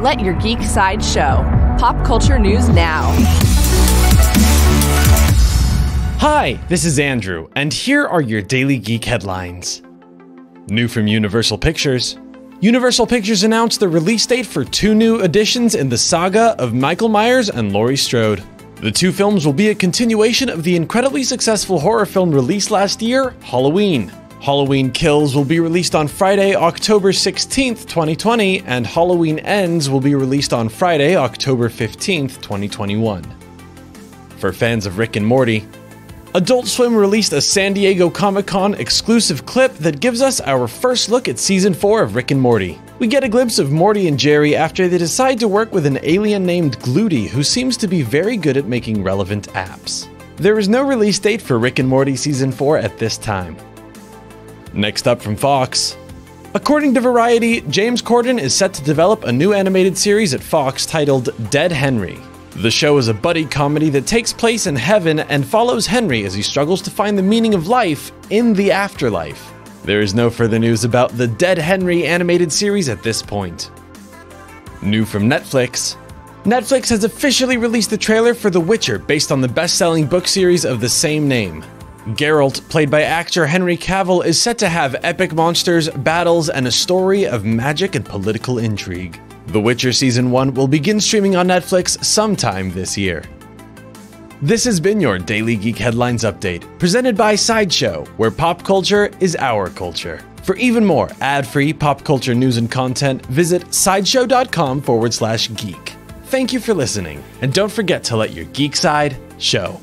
Let your geek side show. Pop culture news now. Hi, this is Andrew, and here are your daily geek headlines. New from Universal Pictures. Universal Pictures announced the release date for two new editions in the saga of Michael Myers and Laurie Strode. The two films will be a continuation of the incredibly successful horror film released last year, Halloween. Halloween Kills will be released on Friday, October 16th, 2020, and Halloween Ends will be released on Friday, October 15th, 2021. For fans of Rick and Morty, Adult Swim released a San Diego Comic Con exclusive clip that gives us our first look at season 4 of Rick and Morty. We get a glimpse of Morty and Jerry after they decide to work with an alien named Glootie who seems to be very good at making relevant apps. There is no release date for Rick and Morty season 4 at this time. Next up from Fox. According to Variety, James Corden is set to develop a new animated series at Fox titled Dead Henry. The show is a buddy comedy that takes place in heaven and follows Henry as he struggles to find the meaning of life in the afterlife. There is no further news about the Dead Henry animated series at this point. New from Netflix Netflix has officially released the trailer for The Witcher based on the best selling book series of the same name. Geralt, played by actor Henry Cavill, is set to have epic monsters, battles, and a story of magic and political intrigue. The Witcher Season 1 will begin streaming on Netflix sometime this year. This has been your Daily Geek Headlines Update, presented by Sideshow, where pop culture is our culture. For even more ad free pop culture news and content, visit sideshow.com forward slash geek. Thank you for listening, and don't forget to let your geek side show.